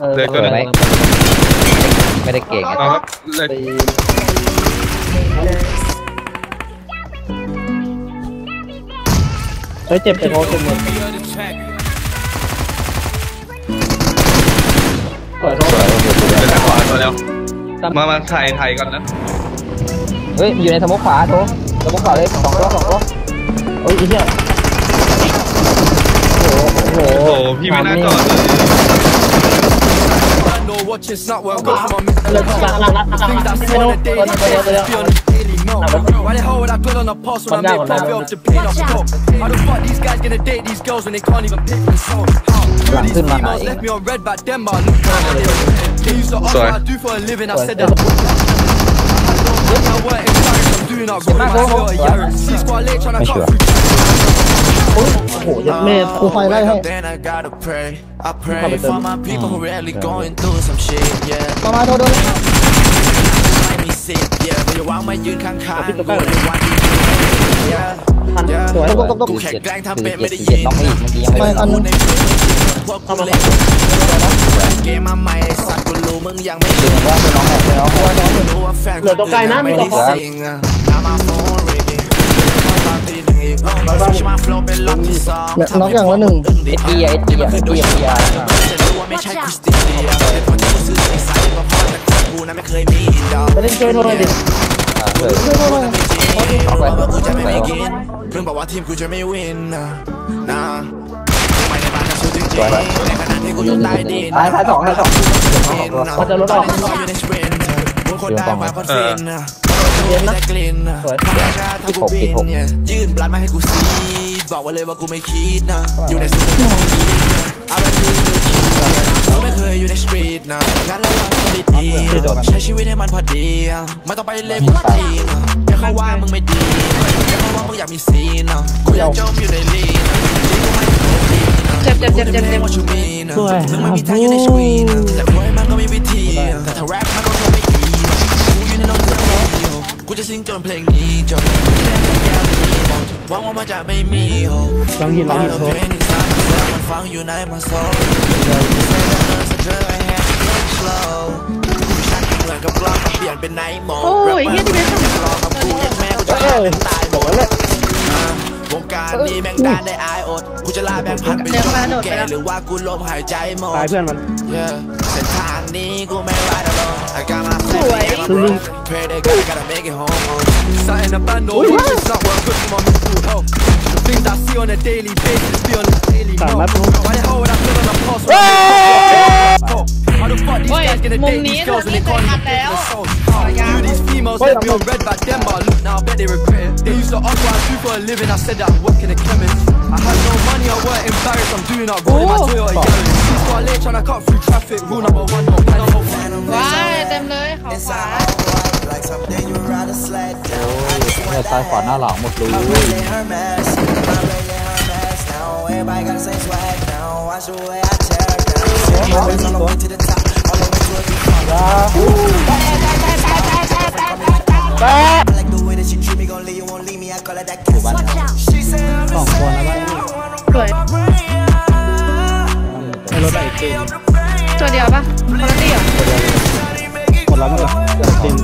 เออเลยตัวหนึงไม่ไม่ได้เก่งเอาครับเลยไปเฮ้ยเจ็บเจ็บโอ้เจ็บหมดปล่อยโทษเดี๋ยวจะขวาตัวเดียวมา มาถ่ายถ่ายก่อนนะ เฮ้ยอยู่ในสมองขวาโถสมองขวาเลยสองตัวสองตัวโอ้ยไอ้เหี้ยโอ้โหโอ้โห พี่ไม่น่าจอดเลย You're watching Snap where I'm from my missing The things that's on a daily basis be on a daily melt Why the hell would I build on a pulse when I make profit off the pain off top? How the fuck these guys gonna date these girls when they can't even pick themselves? These females left me on red back then but I looked down They used to ask what I do for a living, I said that I'm doing up, rolling my skirt at Yarra C-Squad late trying to cut through. โอ้โหยัดแม่ครูไฟไล่ให้ Then I gotta pray. I pray for my people who really going through some shit, yeah. ประมาณโทษโดนไม่มีสิทธิ์ yeah ไม่วางมายืนข้างๆกูในวันที่ yeah ทัน yeah สวยตบตบตบกูแข่งแกล้งทำเป็นเจ็ไม่ดได้เจ็ยิดนน้องไม่อีกเมื่อกี้ยังไม่ไม่ได้อันนึงพวกกูเล่นเกมมาใหม่ไอ้สัตว์กูรู้มึงยังไม่ดึงว่าเป็นน้องแหละเป็นน้องรู้ว่าแฟนเหลือตัวไกลนะมีไม่ตัวได้ข นตีหนึ่งอีกชิมาโฟล์เป็นล็อกที่สองเนี่ยน็อกอย่างละหนึ่งเอ็ดดี้เอ็ดดี้เอ็ดดี้เอ็ดดี้จะรู้ว่าไม่ใช่คริสเตียนเป็นคนที่กูซื้อใส่สายเพราะพ่อแต่คนกูนั้นไม่เคยมีอินดอกไปเล่นช่วยโทษหน่อยดิเฮ้ยช่วยโทษหน่อยเอาไปว่ากูจะไม่มีกินเพิ่งบอกว่าทีมกูจะไม่วินนะนะไม่ในบ้านนะสู้จริงๆในขณะที่กูอยู่ใต้ดินท้ายท้ายสองท้ายสองมันจะลดออกอยู่ในสปรินต์มึงคนได้มาคอนฟิน นะเย็นนะกลิ่นนะทำราชาทำกูบินเนี่ยยื่นบลัดมาให้กูซีดบอกไว้เลยว่ากูไม่คิดนะ อยู่ในสุดอะไรคือกูไม่เคยอยู่ในสตรีทนะงานละวันก็ดีๆใช้ชีวิตให้มันพอดีไม่ต้องไปเล่นกูตีนะอย่าเข้าว่ามึงไม่ดีอย่าเข้าว่ามึงอยากมีซีนนะกูยังจมอยู่ในลีนเจ็บเจ็บเจ็บเจ็บเจ็บว่าชูมีนะมึงไม่มีทางอยู่ในสกรีน ซิงจนเพลงนี้จบหวังว่ามันจะไม่มีโฮลองหินลองหินโทษเพลงที่สามมันฟังอยู่ในมาโซลเจอไอ้แฮนด์สโลว์ชักเหมือนกับกล้องเปลี่ยนเป็นไนท์โหมดโอ้ยเฮียที่เป็นสมรอกับกูยังแม่กูจะฆ่าเป็นตายหมดวงการนี้แม่งการได้อายอด กูจะลาแบงค์พันไปชนแกหรือว่ากูลมหายใจหมดตายเพื่อนมัน Yeah เส้นทางนี้กูไม่ไหวแล้ว females Oi, let me làm on red back then but look now I bet they regret it They used to ask what I do for a living I said that I work in a chemist I had no money I work in Paris I'm doing that rolling my Oh. Toyota Yaris See squad late tryna cut through traffic Rule number one no pen on no fan ว้ายเต็มเลยเขาขวา Like something you rather slide down เนี่ยซ้ายขวาหน้าหลังหมดเลย really her mess. My really her mess now. Everybody got the same swag now. Watch the way I tear down. Always on the way to the top, all the way to a deep I like the way that she treat me, gon' leave you, won't leave me. I call her that kiss. She said I'm the same. สวยให้รถได้อีกทีตัวเดียวปะคนละตีเหรอหมดแล้วมั้งเหรอเต็ม